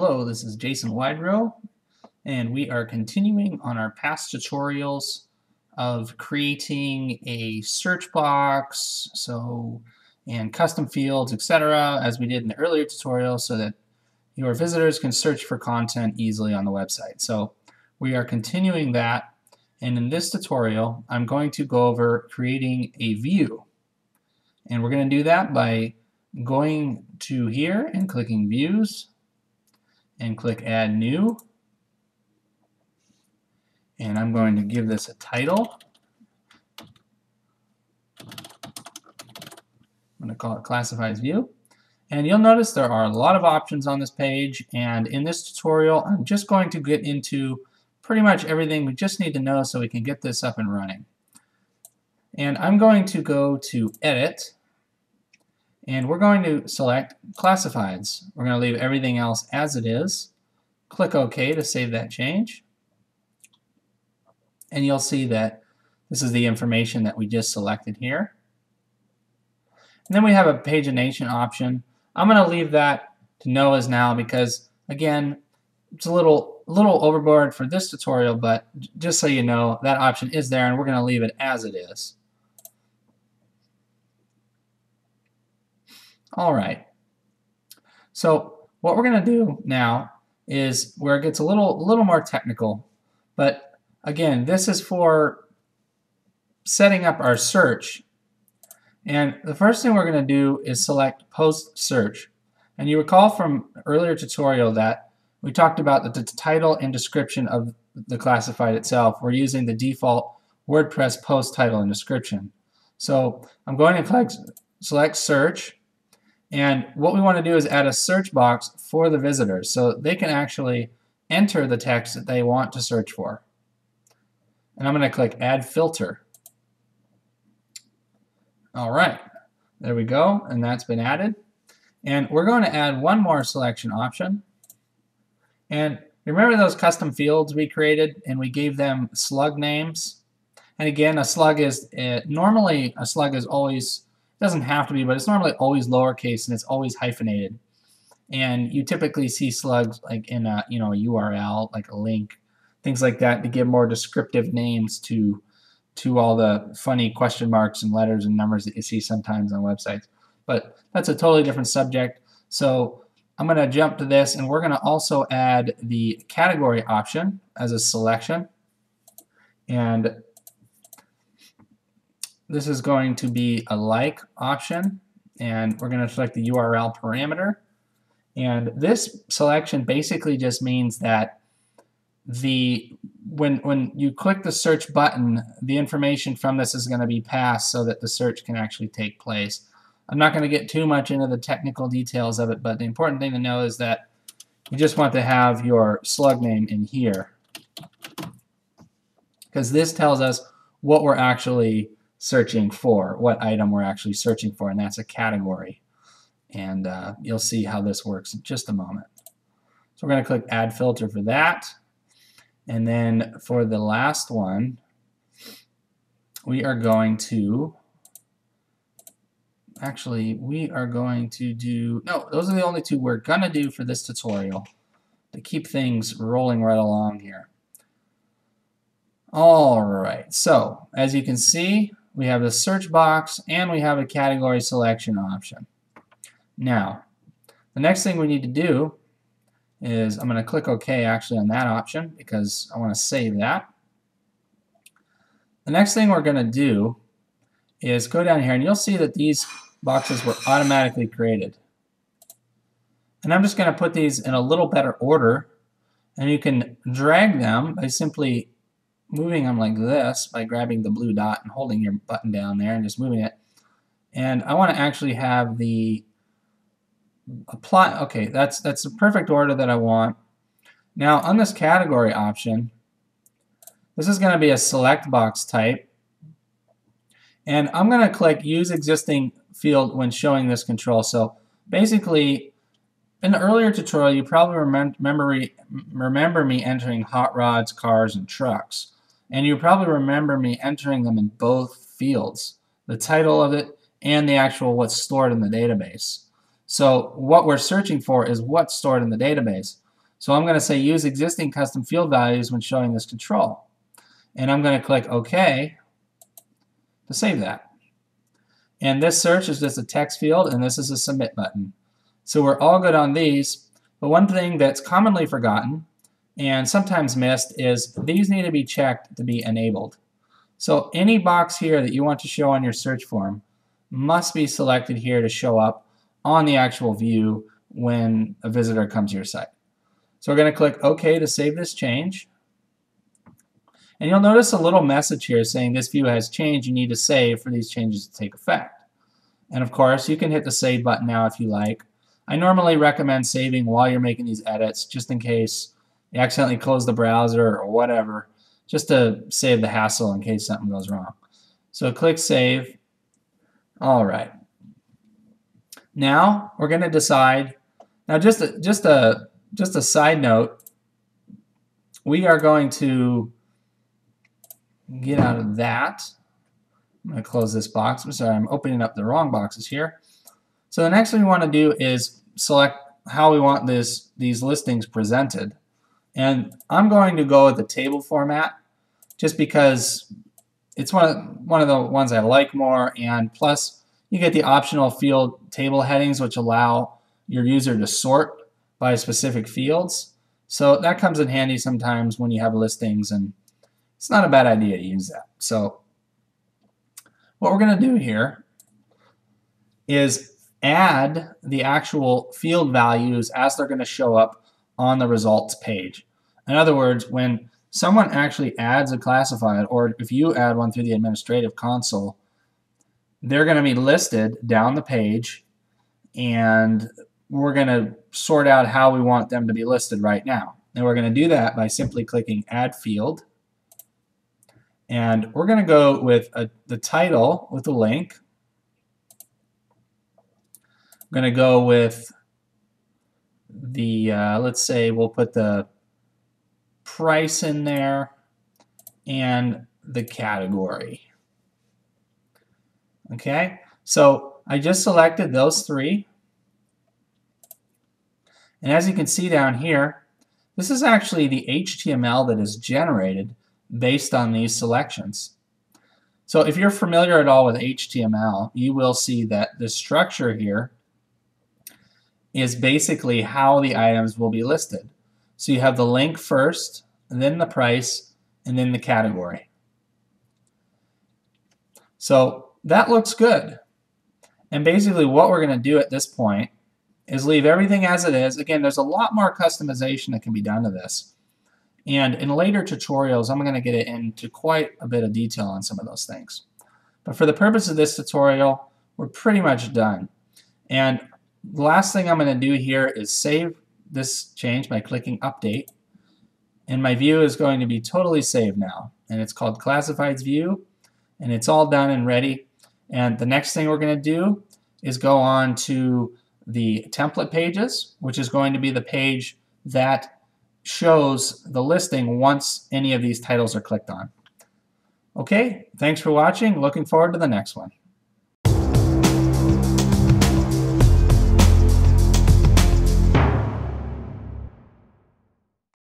Hello, this is Jason Wydro, and we are continuing on our past tutorials of creating a search box, so and custom fields, etc., as we did in the earlier tutorial, so that your visitors can search for content easily on the website. So we are continuing that, and in this tutorial, I'm going to go over creating a view. And we're going to do that by going to here and clicking Views, and click Add New. And I'm going to give this a title. I'm going to call it Classifieds View. And you'll notice there are a lot of options on this page, and in this tutorial I'm just going to get into pretty much everything we just need to know so we can get this up and running. And I'm going to go to Edit, and we're going to select classifieds. We're going to leave everything else as it is. Click OK to save that change. And you'll see that this is the information that we just selected here. And then we have a pagination option. I'm going to leave that to no as now because, again, it's a little, little overboard for this tutorial, but just so you know, that option is there, and we're going to leave it as it is. All right. So what we're going to do now is where it gets a little, little more technical. But again, this is for setting up our search. And the first thing we're going to do is select Post Search. And you recall from earlier tutorial that we talked about the, the title and description of the classified itself. We're using the default WordPress post title and description. So I'm going to select Search and what we want to do is add a search box for the visitors so they can actually enter the text that they want to search for. And I'm going to click Add Filter. All right, there we go, and that's been added. And we're going to add one more selection option. And remember those custom fields we created and we gave them slug names? And again, a slug is, uh, normally a slug is always it doesn't have to be, but it's normally always lowercase and it's always hyphenated. And you typically see slugs like in a you know a URL, like a link, things like that, to give more descriptive names to to all the funny question marks and letters and numbers that you see sometimes on websites. But that's a totally different subject. So I'm going to jump to this, and we're going to also add the category option as a selection. And this is going to be a like option and we're going to select the URL parameter and this selection basically just means that the when when you click the search button the information from this is going to be passed so that the search can actually take place. I'm not going to get too much into the technical details of it but the important thing to know is that you just want to have your slug name in here because this tells us what we're actually searching for, what item we're actually searching for, and that's a category. And uh, you'll see how this works in just a moment. So we're going to click Add Filter for that. And then for the last one, we are going to, actually, we are going to do, no, those are the only two we're going to do for this tutorial to keep things rolling right along here. All right, so as you can see, we have a search box, and we have a category selection option. Now, the next thing we need to do is I'm going to click OK actually on that option because I want to save that. The next thing we're going to do is go down here and you'll see that these boxes were automatically created. And I'm just going to put these in a little better order and you can drag them by simply moving them like this by grabbing the blue dot and holding your button down there and just moving it. And I want to actually have the apply. Okay, that's that's the perfect order that I want. Now on this category option, this is going to be a select box type. And I'm going to click use existing field when showing this control. So basically, in the earlier tutorial, you probably remember, remember me entering hot rods, cars, and trucks. And you probably remember me entering them in both fields, the title of it and the actual what's stored in the database. So what we're searching for is what's stored in the database. So I'm going to say use existing custom field values when showing this control. And I'm going to click OK to save that. And this search is just a text field, and this is a submit button. So we're all good on these. But one thing that's commonly forgotten and sometimes missed is these need to be checked to be enabled. So any box here that you want to show on your search form must be selected here to show up on the actual view when a visitor comes to your site. So we're going to click OK to save this change. And you'll notice a little message here saying this view has changed. You need to save for these changes to take effect. And of course, you can hit the Save button now if you like. I normally recommend saving while you're making these edits just in case you accidentally close the browser or whatever, just to save the hassle in case something goes wrong. So click Save. All right. Now we're going to decide. Now just a, just a just a side note. We are going to get out of that. I'm going to close this box. I'm sorry, I'm opening up the wrong boxes here. So the next thing we want to do is select how we want this these listings presented. And I'm going to go with the table format just because it's one of, one of the ones I like more and plus you get the optional field table headings which allow your user to sort by specific fields. So that comes in handy sometimes when you have listings and it's not a bad idea to use that. So what we're going to do here is add the actual field values as they're going to show up on the results page. In other words, when someone actually adds a classified, or if you add one through the administrative console, they're going to be listed down the page, and we're going to sort out how we want them to be listed right now. And we're going to do that by simply clicking Add Field. And we're going to go with a, the title with a link. I'm going to go with the, uh, let's say we'll put the price in there and the category. Okay, so I just selected those three. And as you can see down here, this is actually the HTML that is generated based on these selections. So if you're familiar at all with HTML, you will see that the structure here is basically how the items will be listed. So you have the link first, and then the price, and then the category. So that looks good. And basically what we're going to do at this point is leave everything as it is. Again, there's a lot more customization that can be done to this. And in later tutorials, I'm going to get into quite a bit of detail on some of those things. But for the purpose of this tutorial, we're pretty much done. And the last thing I'm going to do here is save this change by clicking Update. And my view is going to be totally saved now. And it's called Classifieds View. And it's all done and ready. And the next thing we're going to do is go on to the template pages, which is going to be the page that shows the listing once any of these titles are clicked on. Okay, thanks for watching. Looking forward to the next one.